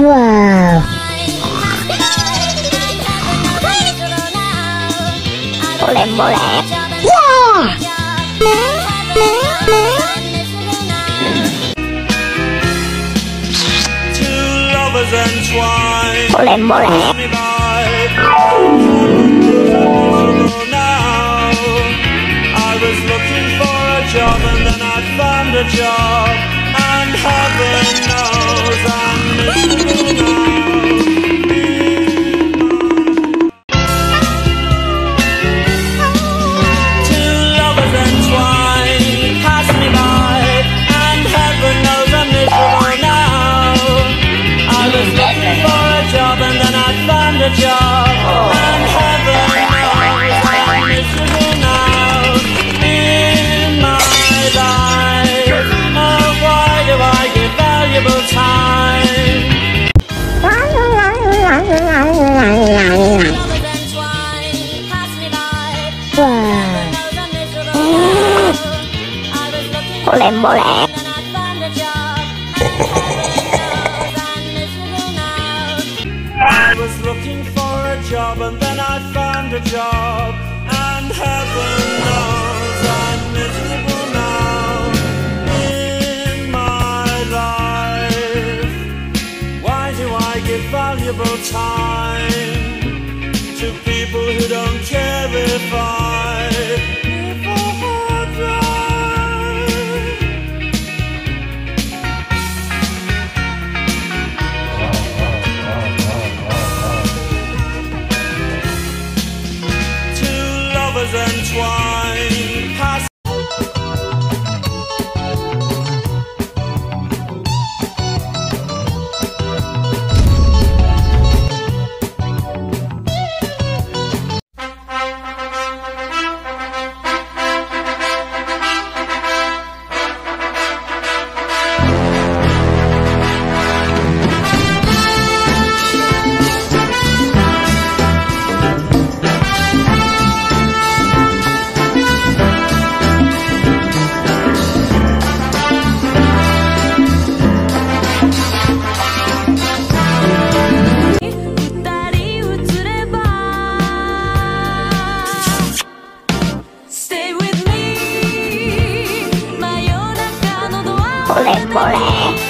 Wow. Mole, mole. Yeah! Mole, mole. I was looking for a job and then I found a job. Found a was looking for a job and then I found a job and heaven knows I'm miserable now in my life. Why do I give valuable time to people who don't care 好靓，好靓。